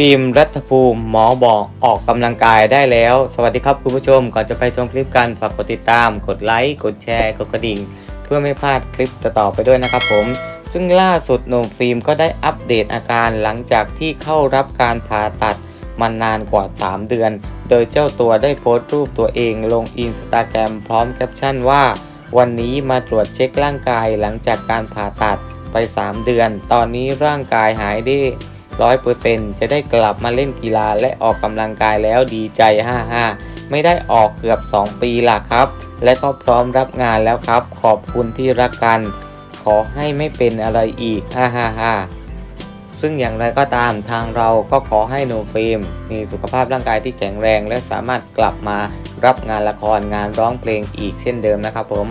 ฟิล์มรัฐภูมิหมอบอกออกกำลังกายได้แล้ว สวัสดีครับคุณผู้ชม ก่อนจะไปชมคลิปกัน ฝากกดติดตาม กดไลค์ กดแชร์ กดกระดิ่ง เพื่อไม่พลาดคลิปต่อไปด้วยนะครับผม ซึ่งล่าสุดหนุ่มฟิล์มก็ได้อัปเดตอาการหลังจากที่เข้ารับการผ่าตัดมานานกว่า 3 เดือน โดยเจ้าตัวได้โพสต์รูปตัวเองลงอินสตาแกรมพร้อมแคปชั่นว่า วันนี้มาตรวจเช็คร่างกายหลังจากการผ่าตัดไป 3 เดือน ตอนนี้ร่างกายหายด้ ร้อยเปอร์เซ็นจะได้กลับมาเล่นกีฬาและออกกำลังกายแล้วดีใจ 55 ไม่ได้ออกเกือบ 2 ปีล่ะครับ และก็พร้อมรับงานแล้วครับ ขอบคุณที่รักกัน ขอให้ไม่เป็นอะไรอีก 555ซึ่งอย่างไรก็ตามทางเราก็ขอให้โนฟิล์มมีสุขภาพร่างกายที่แข็งแรง และสามารถกลับมารับงานละครงานร้องเพลงอีกเช่นเดิมนะครับผม